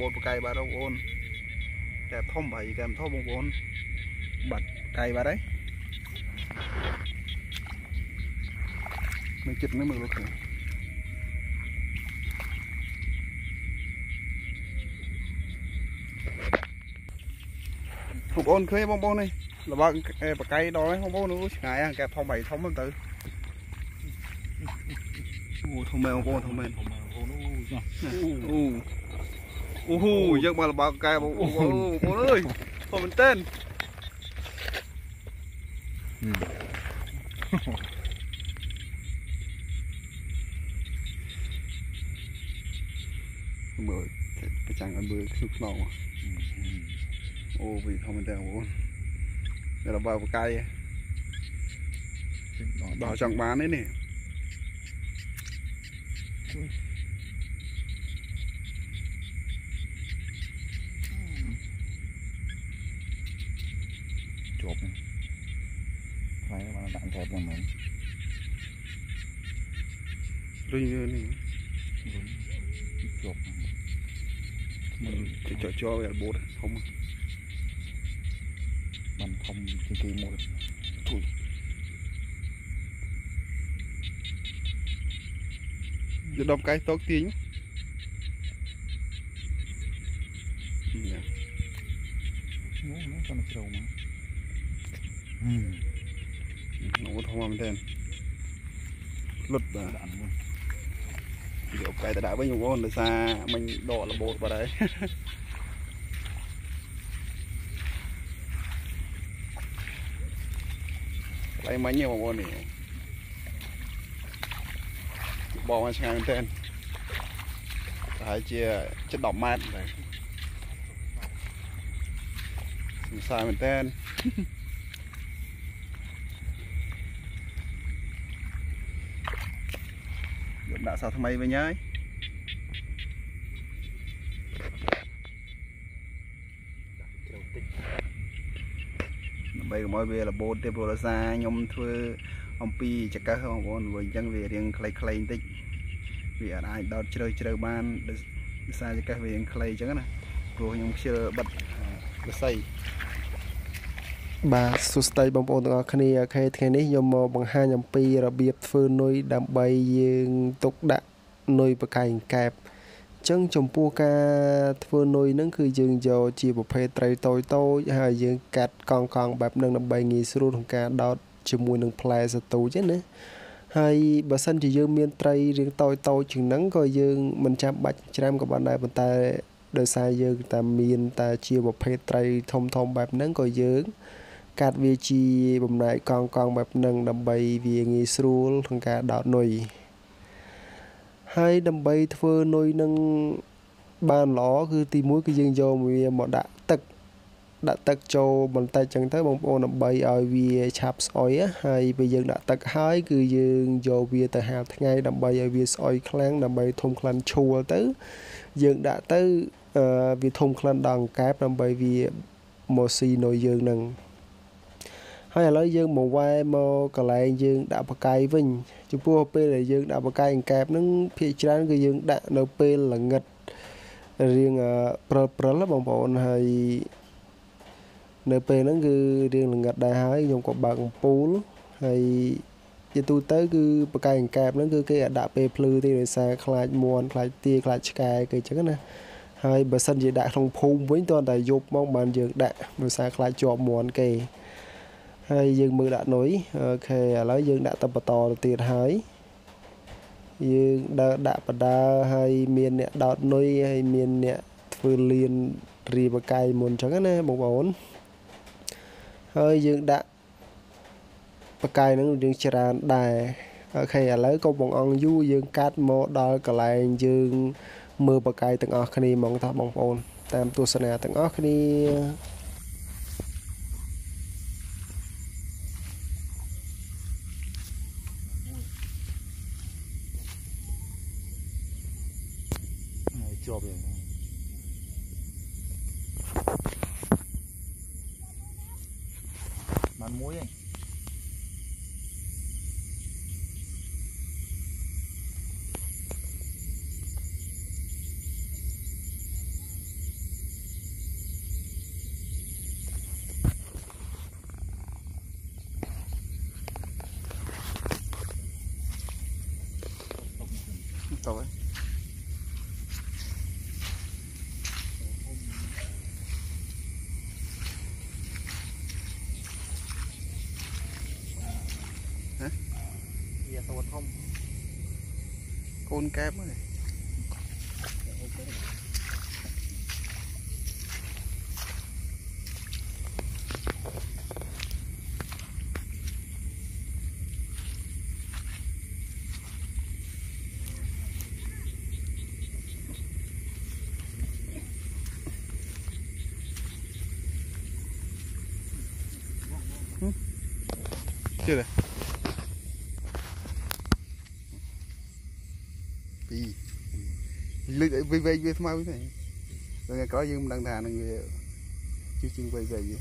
បូតបកាយបាទបងប្អូនតែធំហើយកែមធំបងប្អូនបាត់កាយបាទហើយមើលចិត្តនេះមើលលោកឃើញបងប្អូនឃើញបងប្អូននេះល្បើកបកាយដល់ហើយបងប្អូនឆ្ងាយហ្នឹងកែធំហើយធំទៅអូធំមែនបងប្អូនធំមែនបងប្អូនអូអូ អូហូយើងមកលបើកកែបងអូបងប្អូនអើយធំមែនតើមើលប្រចាំងឲ្យមើលខ្នុកខ្នងអូវាធំមែនតើបងប្អូនតែលបើកបកាយដល់ចង់បានទេនេះ hẹp này mình. Đôi như này. Đúng. Chọc mình chỉ cho cho về bố không à. mình không chỉ cái một thôi. Giờ đọc cái tốt tiếng. Yeah. Ну, ну, там траума. Mm. អូធំមែនតើលុតបាទ đạn luôn យកកាយទៅដាក់វិញបងប្អូនដោយសារមិញដករបូតបាត់ហើយកន្លែងមិញនេះបងប្អូននេះបងមកឆ្ងាយមែនតើប្រហែលជាជិត10ម៉ែត្រដែរសង្សារមែនតើយក ដាក់សោថ្មីវិញហើយដើម្បីកុំឲ្យវារបូតទេព្រោះដោយសារខ្ញុំធ្វើអំពីចង្កឹះបងប្អូនព្រោះអញ្ចឹងវារៀងខ្លីៗបន្តិចវាអាចដោតជ្រៅជ្រៅបានដោយសារចង្កឹះវារៀងខ្លីអញ្ចឹងណាព្រោះខ្ញុំខ្ជិលបិទរស័យ បាទសួស្តីបងប្អូនទាំងអស់គ្នាអូខេថ្ងៃនេះខ្ញុំមកបង្ហាញអំពីរបៀបធ្វើនុយដើម្បីយើងទុកដាក់នុយបកាយកែបអញ្ចឹងចំពោះការធ្វើនុយហ្នឹងគឺយើងយកជាប្រភេទត្រីតូចតូចហើយយើងកាត់កង់កង់បែបហ្នឹងដើម្បីងាយស្រួលក្នុងការដោតជាមួយនឹងផ្លែសទូចណាហើយបើសិនជាយើងមានត្រីរាងតូចតូចជាងហ្នឹងក៏យើងមិនចាំបាច់ច្រាមក៏បានដែរប៉ុន្តែដោយសារយើងតែមានតែជាប្រភេទត្រីធំធំបែបហ្នឹងក៏យើង កាត់វាជាបំណែកកង់កង់បែបហ្នឹងដើម្បីវាងាយស្រួលក្នុងការដោតនុយហើយដើម្បីធ្វើនុយនឹងបានល្អគឺទីមួយគឺយើងយកវាមកដាក់ទឹកដាក់ទឹកចូលបន្តិចចឹងទៅបងប្អូនដើម្បីឲ្យវាឆាប់ស្អុយហើយពេលយើងដាក់ទឹកហើយគឺយើងយកវាទៅហាលថ្ងៃដើម្បីឲ្យវាស្អុយខ្លាំងដើម្បីធំក្លិនឈួលទៅ យើងដាក់ទៅអឺវាធំក្លិនដល់អង្កែបដើម្បីវាមកស៊ីនុយយើងនឹង ហើយឥឡូវយើងមកវ៉ែមកកន្លែងយើងដាក់បកាយវិញចំពោះពេលដែលយើងដាក់បកាយអង្កែបហ្នឹងភាគច្រើនគឺយើងដាក់នៅពេលល្ងិតរៀងព្រិលព្រិលបងប្អូនហើយនៅពេលហ្នឹងគឺរៀងល្ងិតដែរហើយខ្ញុំក៏បើកអំពូលហើយជាទូទៅគឺបកាយអង្កែបហ្នឹងគឺគេអាចដាក់ពេលភ្លឺទេដោយសារខ្លាចមន់ខ្លាចទាខ្លាចឆ្កែគេអញ្ចឹងណាហើយបើសិនជាដាក់ក្នុងភូមិវិញតើតែយប់មកបានយើងដាក់ដោយសារខ្លាចជាប់មន់គេ ហើយយើងមើលដាក់នុយអូខេឥឡូវយើងដាក់ទៅបន្តទៅទៀតហើយយើងដើរដាក់បដាហើយមានអ្នកដោតនុយហើយមានអ្នកធ្វើលៀនរីបកាយមុនអញ្ចឹងណាបងប្អូនហើយយើងដាក់បកាយហ្នឹងយើងច្រើនដែរអូខេឥឡូវកុំបងអង្គយូរយើងកាត់មកដល់កន្លែងយើងមើលបកាយទាំងអស់គ្នាហ្មងតាបងប្អូនតាមទស្សនាទាំងអស់គ្នា job in. កូនកែបហ្នឹង chưa rồi lực về về về mau thế này rồi nghe có dương đang thà năng về chứ chừng về về gì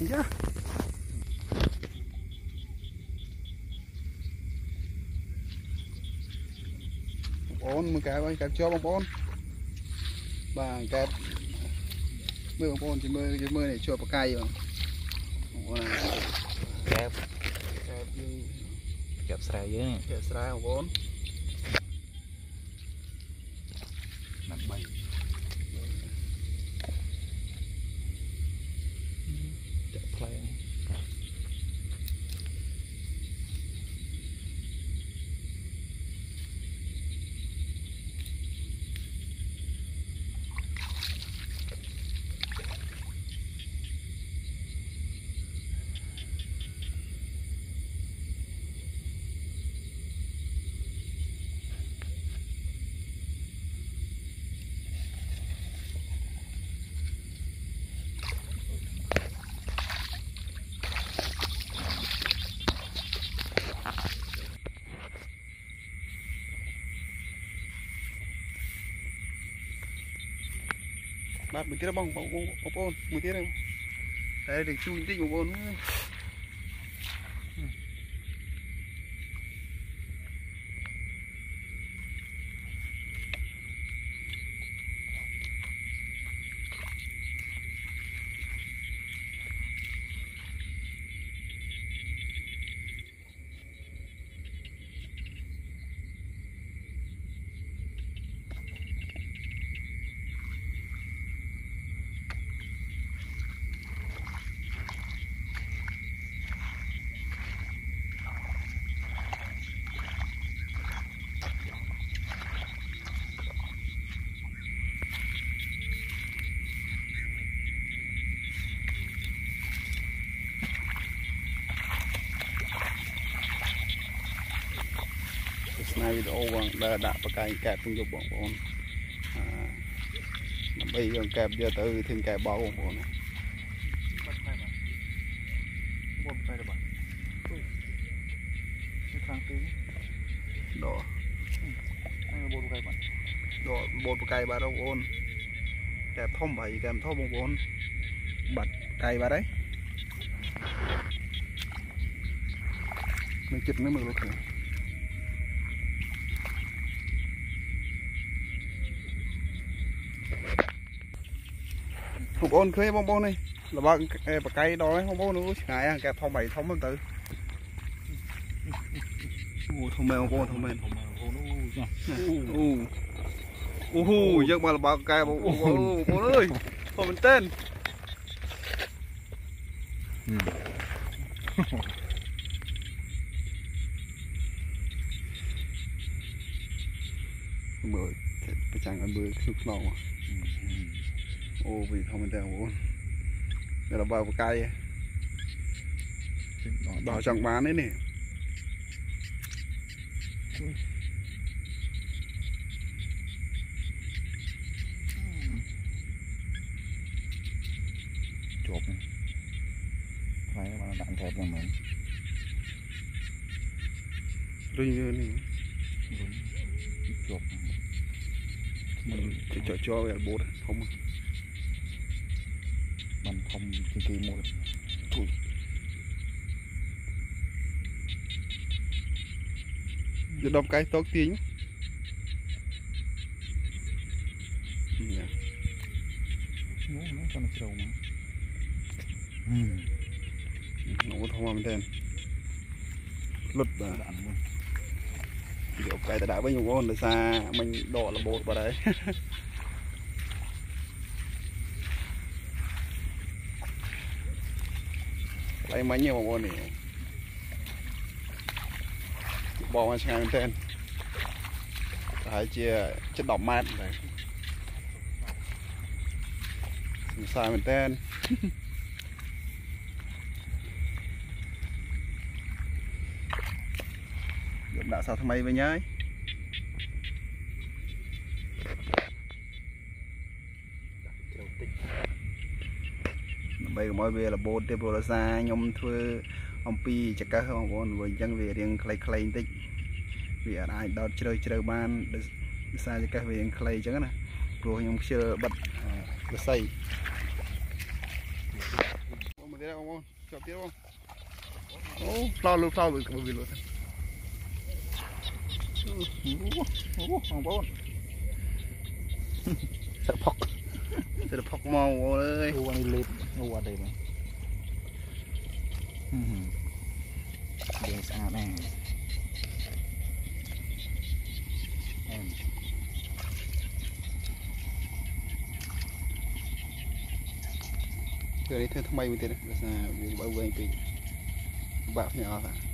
dạ bốn một cái cái cái cho bông bốn và cái មើលបងប្អូនជួយមើលជួយមើលនេះជាប់បកាយបងបងប្អូនកែបកែបយើង កែបស្រែយើងកែបស្រែបងប្អូនណាត់3 បាទមួយទៀតបងបងបងប្អូនមួយទៀតហ្នឹងតែនឹងជួយបន្តិចបងប្អូនស្នៃ វីដេអូបងដើរដាក់បកាយកែបពងយប់បងប្អូនអាដើម្បីយើងកែបយកទៅធ្វើកែបបោបងប្អូនបាត់ផ្លែបាទបងផ្លែរបស់នេះខាងទីដកនេះបងផ្លែបាទដកបូតបកាយបាទបងប្អូនកែបធំហើយកែបធំបងប្អូនបាត់កាយបាទហើយនៅចិត្តនេះមើលលោកឃើញ បងប្អូនឃើញបងប្អូននេះលបើកបកាយដល់ហើយបងប្អូននោះឆ្ងាយហ្នឹងកែបធំហើយធំហ្នឹងទៅអូធំមែនបងប្អូនធំមែនធំមកអូនោះចាអូអូហូយើងមកលបើកកែបងប្អូនបងប្អូនអើយធំមែនតើមើលប្រចាំងឲ្យមើលខ្នុកខ្នង អូវាធំមែនតើបងប្អូនតែលបើកបកាយដល់ចង់បាននេះនេះជាប់ផ្លែបានដាក់ កែបយ៉ាងមែនរុញវានេះជាប់មិនចចចវារបូតធំបានធំជាងគេមួយវាដប់កាយតោកទាញនេះនោះនោះគាត់ជ្រៅមក nó thơm មែនទេលុតបាទដាក់មួយយកកាយតដាក់វិញបងប្អូនដោយសារមិញដករបូតបាត់ហើយ អីមិញទេបងប្អូននេះបងមកឆ្ងាយមែនទែនប្រហែលជាជិត10ម៉ែត្រដែរសង្សារមែនទែនយកដាក់សោថ្មីវិញហើយ ដើម្បីកុំឲ្យវារបូតទេព្រោះដោយសារខ្ញុំធ្វើអំពីចង្កឹះបងប្អូនព្រោះអញ្ចឹងវារៀងខ្លីៗបន្តិចវាអាចដោតជ្រៅជ្រៅបានដោយសារចង្កឹះវារៀងខ្លីអញ្ចឹងណាព្រោះខ្ញុំខ្ជិលបិទរស័យបងមកទៀតបងប្អូនជាប់ទៀតបងអូផ្លោលូផ្លោលវាវាលូអូបងប្អូនសិតផុក សិតផុកមកបងប្អូនអើយអូនេះលេបអូអត់ទេបងហឹមយើងស្អាតណាស់អែមធ្វើនេះធ្វើថ្មីមួយទៀតណាដោយសារវាបើវែងពេកបាក់ភ្នែកអស់ហ្នឹង